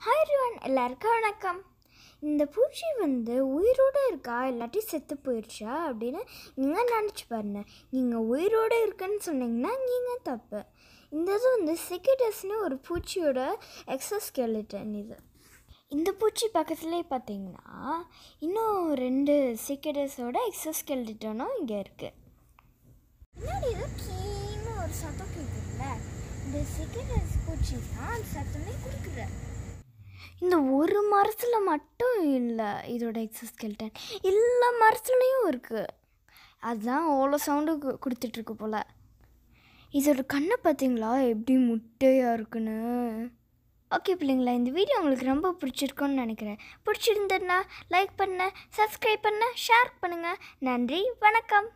Hi ரிவன் எல்லாருக்கும் வணக்கம். இந்த பூச்சி வந்து உயிரோடு இருக்கா இல்லாட்டி செத்து போயிடுச்சா அப்படின்னு நீங்கள் நினச்சி பாருங்க. நீங்கள் உயிரோடு இருக்குன்னு சொன்னீங்கன்னா நீங்கள் தப்பு. இந்த இது வந்து சிக்கிடஸ்னு ஒரு பூச்சியோட எக்ஸஸ்கெலிட்டன் இது. இந்த பூச்சி பக்கத்துலேயே பார்த்தீங்கன்னா இன்னும் ரெண்டு சிக்கிடஸோட எக்ஸஸ்கெலிட்டனும் இங்கே இருக்குது முன்னாடி ஏதோ கீன்னு ஒரு சத்தம் கேட்குதுல்ல இந்த சிக்கிடஸ் பூச்சி தான் சத்தமே கொடுக்குற இந்த ஒரு மரத்தில் மட்டும் இல்லை இதோட எக்ஸஸ்கெல்டன் எல்லா மரத்துலேயும் இருக்குது அதுதான் அவ்வளோ சவுண்டு கொடுத்துட்ருக்கு போல். இதோட கண்ணை பார்த்தீங்களா எப்படி முட்டையாக இருக்குன்னு. ஓகே பிள்ளைங்களா இந்த வீடியோ உங்களுக்கு ரொம்ப பிடிச்சிருக்குன்னு நினைக்கிறேன். பிடிச்சிருந்ததுன்னா லைக் பண்ண சப்ஸ்கிரைப் பண்ண ஷேர் பண்ணுங்கள் நன்றி வணக்கம்.